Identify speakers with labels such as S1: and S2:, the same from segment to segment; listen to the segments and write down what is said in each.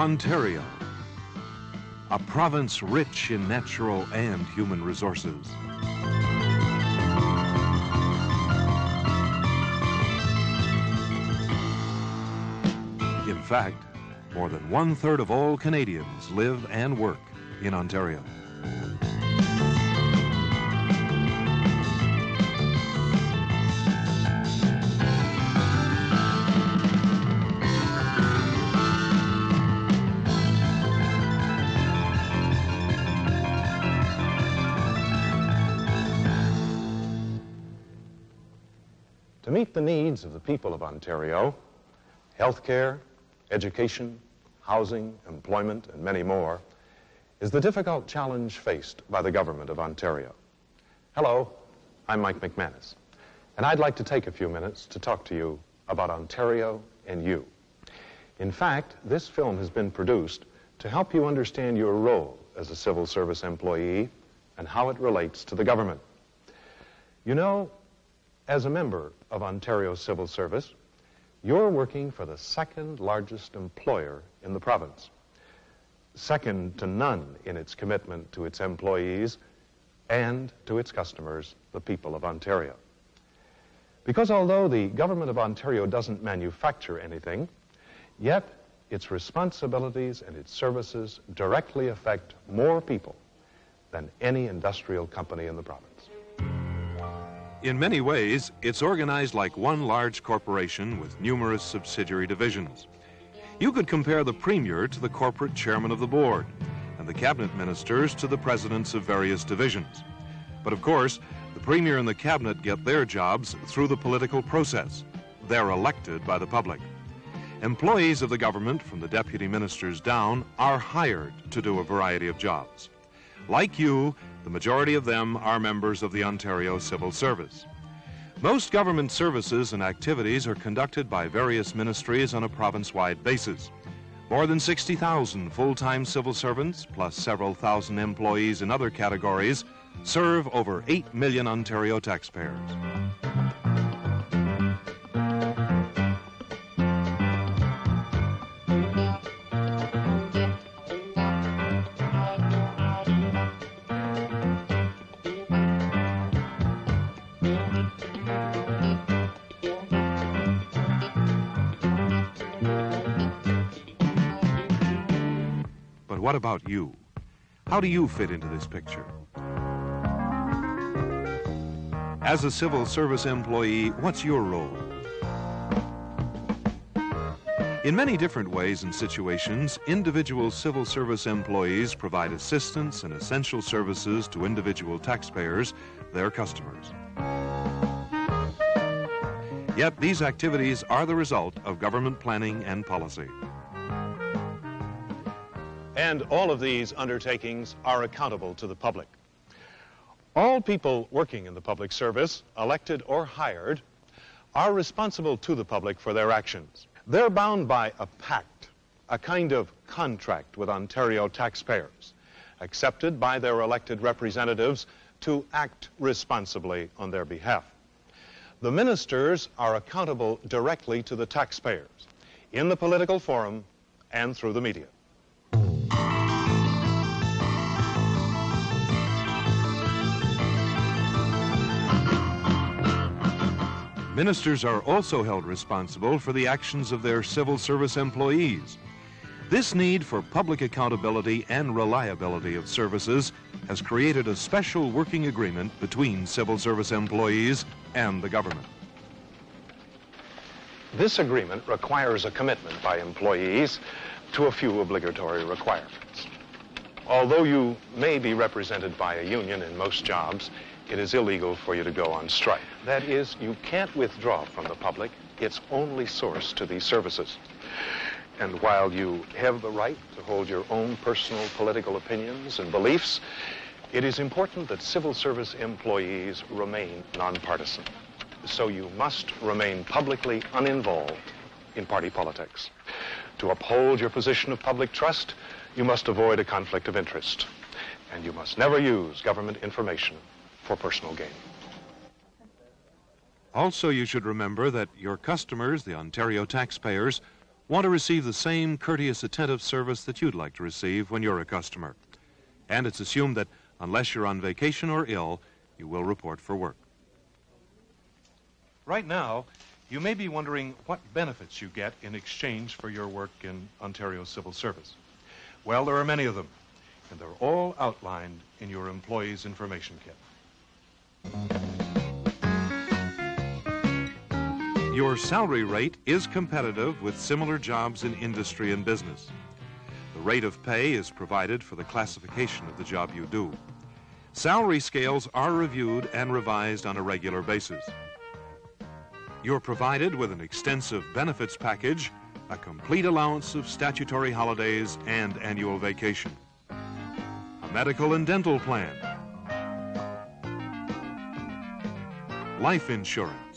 S1: Ontario, a province rich in natural and human resources. In fact, more than one third of all Canadians live and work in Ontario.
S2: To meet the needs of the people of Ontario, healthcare, education, housing, employment, and many more, is the difficult challenge faced by the government of Ontario. Hello, I'm Mike McManus, and I'd like to take a few minutes to talk to you about Ontario and you. In fact, this film has been produced to help you understand your role as a civil service employee and how it relates to the government. You know, as a member of Ontario Civil Service, you're working for the second largest employer in the province, second to none in its commitment to its employees and to its customers, the people of Ontario. Because although the government of Ontario doesn't manufacture anything, yet its responsibilities and its services directly affect more people than any industrial company in the province.
S1: In many ways, it's organized like one large corporation with numerous subsidiary divisions. You could compare the Premier to the corporate chairman of the board, and the cabinet ministers to the presidents of various divisions. But of course, the Premier and the cabinet get their jobs through the political process. They're elected by the public. Employees of the government, from the deputy ministers down, are hired to do a variety of jobs. Like you, the majority of them are members of the Ontario Civil Service. Most government services and activities are conducted by various ministries on a province wide basis. More than 60,000 full time civil servants, plus several thousand employees in other categories, serve over 8 million Ontario taxpayers. But what about you? How do you fit into this picture? As a civil service employee, what's your role? In many different ways and situations, individual civil service employees provide assistance and essential services to individual taxpayers, their customers. Yet these activities are the result of government planning and policy.
S2: And all of these undertakings are accountable to the public. All people working in the public service, elected or hired, are responsible to the public for their actions. They're bound by a pact, a kind of contract with Ontario taxpayers, accepted by their elected representatives to act responsibly on their behalf. The ministers are accountable directly to the taxpayers in the political forum and through the media.
S1: Ministers are also held responsible for the actions of their civil service employees. This need for public accountability and reliability of services has created a special working agreement between civil service employees and the government.
S2: This agreement requires a commitment by employees to a few obligatory requirements. Although you may be represented by a union in most jobs, it is illegal for you to go on strike. That is, you can't withdraw from the public its only source to these services. And while you have the right to hold your own personal political opinions and beliefs, it is important that civil service employees remain nonpartisan. So you must remain publicly uninvolved in party politics. To uphold your position of public trust, you must avoid a conflict of interest. And you must never use government information for personal gain.
S1: Also, you should remember that your customers, the Ontario taxpayers, want to receive the same courteous, attentive service that you'd like to receive when you're a customer. And it's assumed that unless you're on vacation or ill, you will report for work. Right now, you may be wondering what benefits you get in exchange for your work in Ontario Civil Service. Well, there are many of them, and they're all outlined in your employee's information kit. Your salary rate is competitive with similar jobs in industry and business. The rate of pay is provided for the classification of the job you do. Salary scales are reviewed and revised on a regular basis. You're provided with an extensive benefits package, a complete allowance of statutory holidays and annual vacation, a medical and dental plan, life insurance,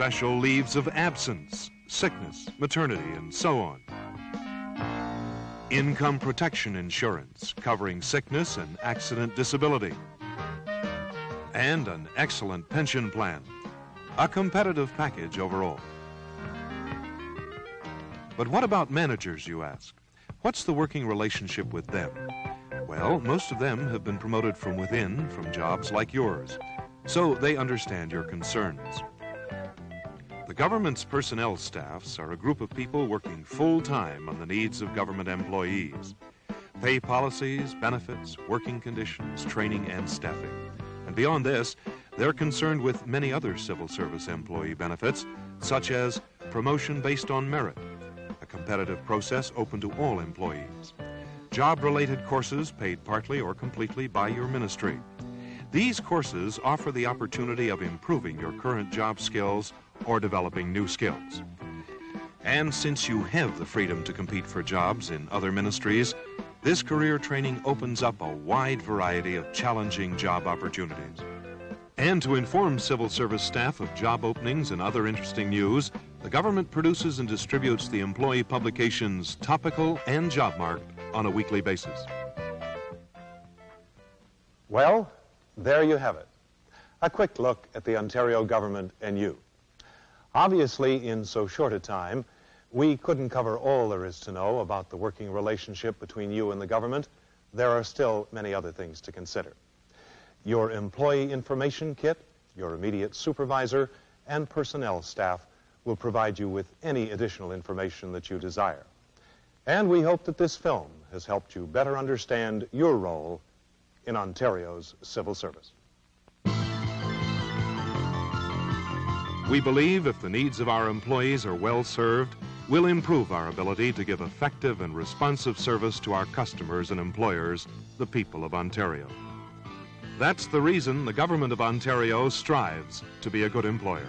S1: special leaves of absence, sickness, maternity, and so on. Income protection insurance covering sickness and accident disability. And an excellent pension plan. A competitive package overall. But what about managers, you ask? What's the working relationship with them? Well, most of them have been promoted from within, from jobs like yours. So they understand your concerns. The government's personnel staffs are a group of people working full time on the needs of government employees. Pay policies, benefits, working conditions, training, and staffing. And beyond this, they're concerned with many other civil service employee benefits, such as promotion based on merit, a competitive process open to all employees, job-related courses paid partly or completely by your ministry. These courses offer the opportunity of improving your current job skills or developing new skills. And since you have the freedom to compete for jobs in other ministries, this career training opens up a wide variety of challenging job opportunities. And to inform civil service staff of job openings and other interesting news, the government produces and distributes the employee publications Topical and Job Mart on a weekly basis.
S2: Well, there you have it. A quick look at the Ontario government and you. Obviously, in so short a time, we couldn't cover all there is to know about the working relationship between you and the government. There are still many other things to consider. Your employee information kit, your immediate supervisor, and personnel staff will provide you with any additional information that you desire. And we hope that this film has helped you better understand your role in Ontario's civil service.
S1: We believe if the needs of our employees are well served, we'll improve our ability to give effective and responsive service to our customers and employers, the people of Ontario. That's the reason the Government of Ontario strives to be a good employer.